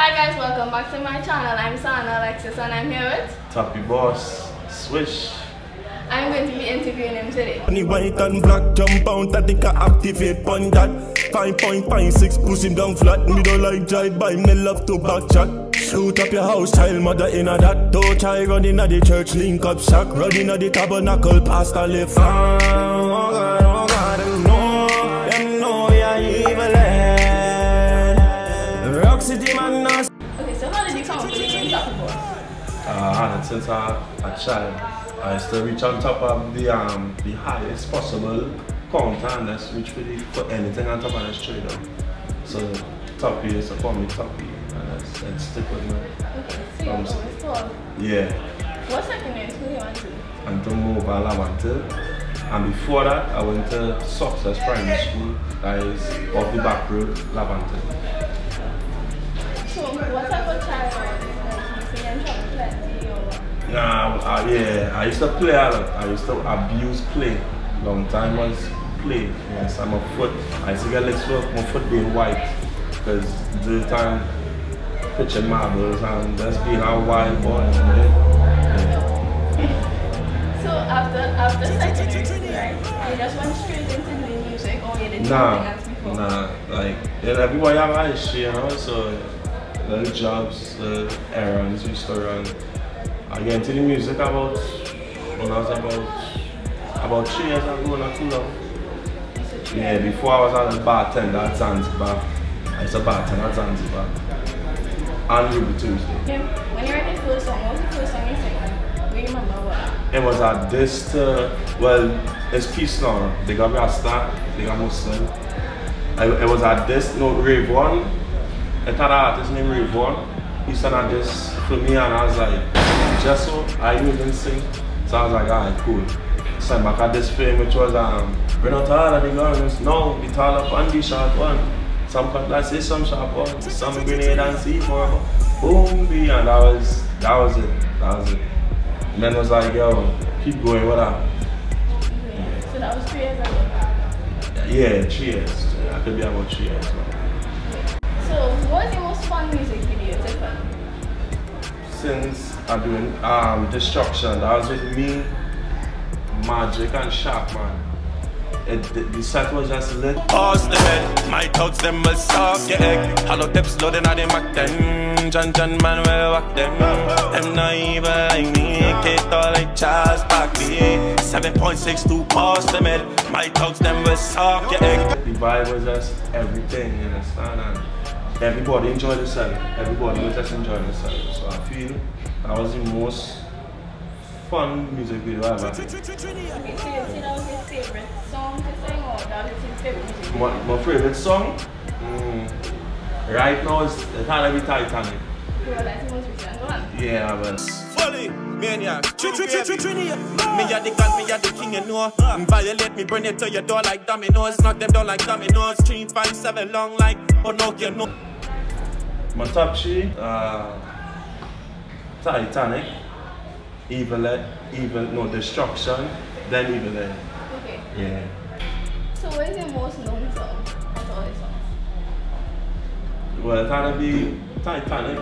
Hi guys, welcome back to my channel. I'm Sana Alexis and I'm here with Toppy Boss, Swish. I'm going to be interviewing him today. Money white and black jump out, I think I activate on that. 5.56 push him down flat. Me don't like drive by, me love to back chat. Shoot up your house, child mother in a that. Don't try running at the church, link up shack. Running at the tabernacle, pastor live. Oh God, oh God, them know, them know we are evil. eh. Rock City man, Uh, I it since I, a child. I still reach on top of the um the highest possible counter and that's reach for, the, for anything on top of the straight up. So Toppy is to call me Toppy and that's, stick with me. Okay, so you Um. Yeah. What secondary school you went to? And to move Laventille. And before that I went to Success Primary School, that is off the back road, Laventille. So what type of child Nah, uh, yeah, I used to play a lot. I used to abuse play. Long time was play. Yes, I'm a foot. I used to get licks for my foot being white. Because the time pitching marbles and just being a wild boy. Yeah. So after after secondary school, right? You just went straight into doing music or you did something Nah, else before? nah, like yeah, everybody have a shit, you know. So little jobs, little errands we used to run. I into the music about when I was about about three years ago, not too long. So. Yeah, before I was a bartender at Zanzibar. I was a bartender at Zanzibar. And Ruby Tuesday. Yeah, When you wrote the first song, what was the first song you sang? Do you remember what? It was at this, uh, well, it's peace now. They got Rasta, they got Muslim. I, it was at this, no, Rave One. I thought an artist named Rave One. He sent out this for me and I was like, just so I knew he didn't sing. So I was like, alright, cool. So back at this film which was, um, we're not tall at the guns, no, we up on the short one. Some cutlass is some sharp one, some grenade and C4. Boom, B, and that was, that was it, that was it. And then was like, yo, keep going, what up? Okay. So that was three years ago. Yeah, three years. I could be about three years. Since I'm doing um, Destruction, that was with me, Magic, and Shark, man. It, the, the set was just lit. Pause the head, my thugs them will suck your egg. Hollow tips loading at them back then. John John man will whack them. Them not even like me, all like Charles Barkley. 7.62 pause the head, my thugs them will suck your egg. The vibe was just everything, you understand? And everybody enjoyed the set. Everybody was just enjoying the set. So I feel that was the most fun music video I ever. Okay, your favorite song to sing or that was your favorite? My, my favorite song? Mm, right now is it had to be Titanic. The. Yeah, but. Me a the god, me a the king, you know. Violate me, bring it to your door like dominoes. Knock them down like dominoes. Three, five, seven, long like Pinocchio. No. My top three, uh, Titanic, Evil Evil, no, Destruction, then Evil Ed. Okay. Yeah. So what is your most known song of all your songs? Well, it had to be Titanic.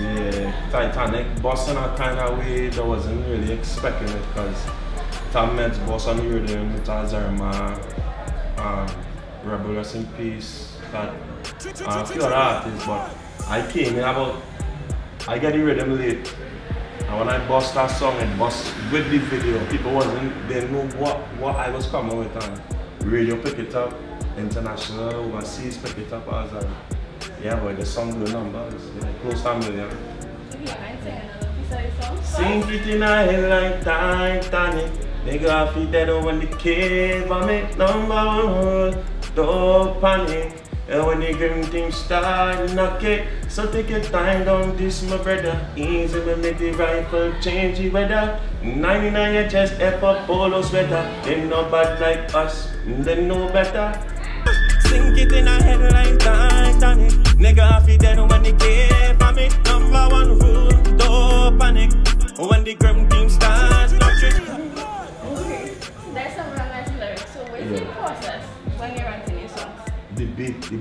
Yeah, Titanic. Boss in kind of way that wasn't really expecting it because Tom Meds boss on the rhythm with Azerma, um, Rebel Rest in Peace, that, and a few other artists, but uh, I came in about, I get the rhythm late. And when I bust that song and bust with the video, people wasn't, they know what, what I was coming with and radio pick it up, international, overseas pick it up. I was like, yeah, boy, the song doing numbers, like close to a million. Sing another piece of your song? Sink it in a like Titanic. Nigga, I feel dead when the cave I make number one panic. And when the grim team start knock it, so take your time down this my brother. Easy when make the rifle change the weather. 99 your chest, F polo sweater. They no bad like us, they know better. Sink it in a head like Titanic. Nigga, I feel dead when the cave I make number one rule. Don't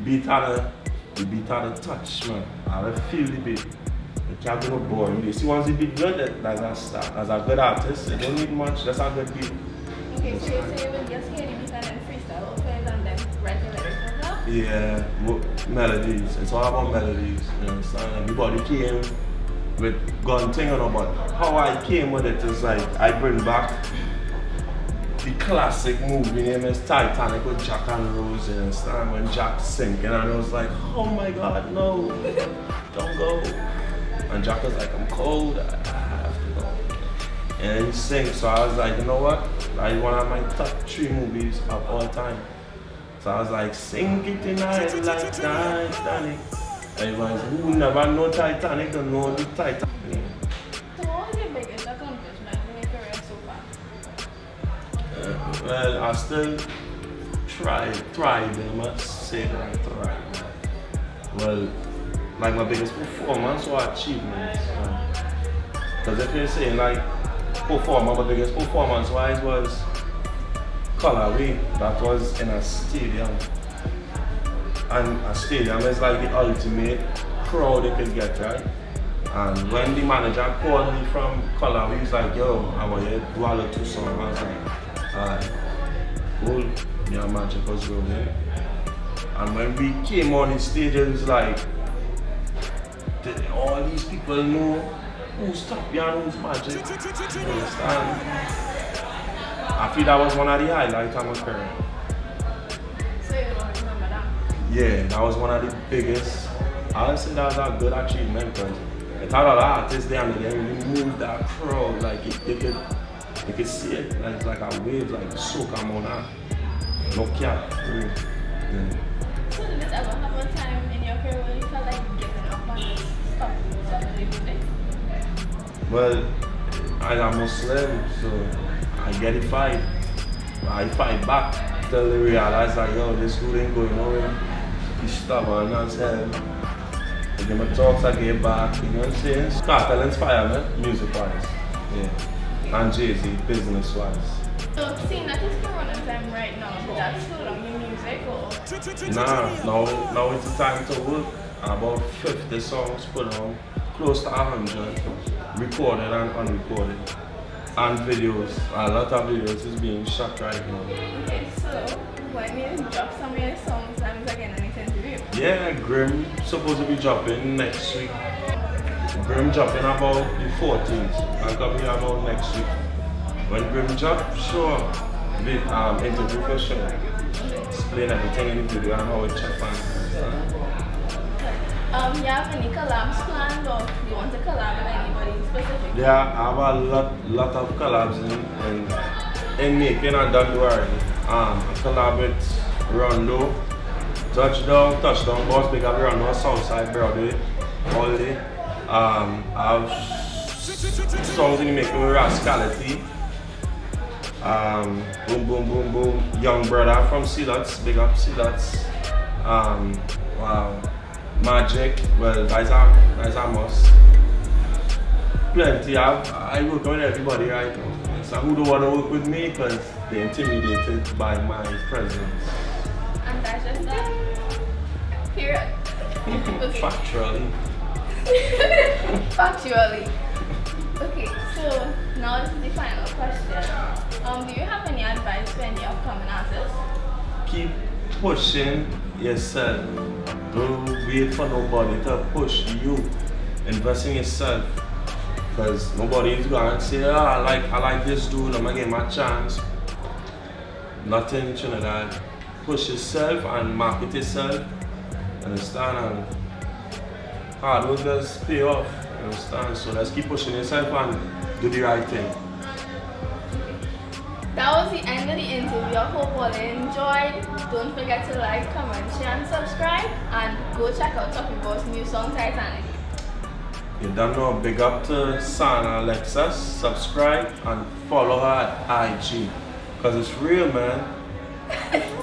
beat, had to the beat had a touch, man. I feel the beat. It can't be no boring. You see, once you beat good, that's a. As a good artist, you don't need much, That's a good beat. Okay, so you say you will just hear the beat and then freestyle it and then write the lyrics well? Yeah, melodies. It's all about melodies. You understand? Everybody came with gun thing or no, but how I came with it is like I bring back the classic movie name is Titanic with Jack and Rose, you understand? When Jack sinking and I was like, oh my god, no, don't go. And Jack was like, I'm cold, I have to go. And he sings, so I was like, you know what? Like one of my top three movies of all time. So I was like, sing it tonight like Titanic. Everyone's who never know Titanic don't know the Titanic. Well, I still try, tried, I must say that I tried. Well, like my biggest performance or achievement. Because uh, if you're saying like performer, my biggest performance wise was Colorway. That was in a stadium. And a stadium is like the ultimate crowd you could get, right? And when the manager called me from Colorway, he was like, yo, I want you to do song. I was like, cool. Yeah, magic was rolling. And when we came on the stage, it was like, all these people know who's Toppy and who's Magic. You understand? I feel that was one of the highlights of my career. So you don't remember that? Yeah, that was one of the biggest. I would say that was a good achievement because a lot of artists there and they really moved that crowd. Like it, could, they can see it like like a wave, like soca mona. No cap. Yeah. So did it ever have a time in your career where you felt like giving up and just stop stopping music? Well, I'm a Muslim, so I get it fight. I fight back till they realize like, yo, this dude ain't going nowhere. He's stubborn as hell. I give my talks, I get back, you know what I'm saying? Cartel inspire me, music wise. Yeah. And Jay-Z, business wise. So seeing that it's Corona time right now, That's that slow down your music or? Nah, now, now it's time to work. About 50 songs put on, close to 100, recorded and unrecorded. And videos, a lot of videos is being shot right now. Okay, so when you drop some of your songs, I'm again an interview. Yeah, Grim supposed to be dropping next week. Grim dropping about the 14th. I'll come here about next week. When Grim drop, sure, bit um interview for sure. Explain everything in the video and how it check on. Um, you have any collabs planned or you want to collab with anybody specific? Yeah, I have a lot, lot of collabs in, in, in making and already. Um, I collab with Rondo, Touchdown, Touchdown Boss, big up Rondo, Southside, Broadway, all day. Um, I have songs in the making with Rascality. Um, boom, boom, boom, boom. Young brother from Sea Lots, big up Sea Lots. Um, wow. Magic, well, that's a, that's a must plenty. I, I work with everybody right now. So who don't want to work with me because they're intimidated by my presence. And that's just that. Period. Factually. Factually. Okay, so now this is the final question. Um, do you have any advice for any upcoming artists? Keep pushing yourself. Don't wait for nobody to push you. Invest in yourself. Because nobody is to say, oh, I like, I like this dude, I'm to get my chance. Nothing, Trinidad. Push yourself and market yourself. Understand? And hard work does pay off. Understand? So let's keep pushing yourself and do the right thing. That was the end of the interview. I hope all enjoyed. Don't forget to like, comment, share, and subscribe. And go check out Toppy Boss' new song Titanic. You don't know, big up to Sana Alexis. Subscribe and follow her at IG. Because it's real, man.